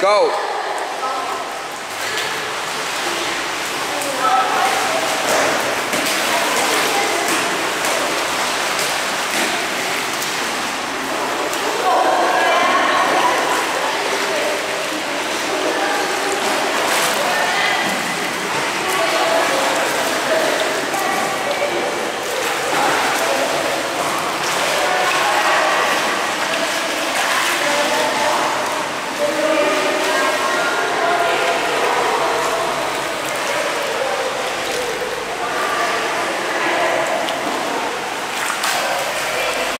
Go.